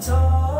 tall.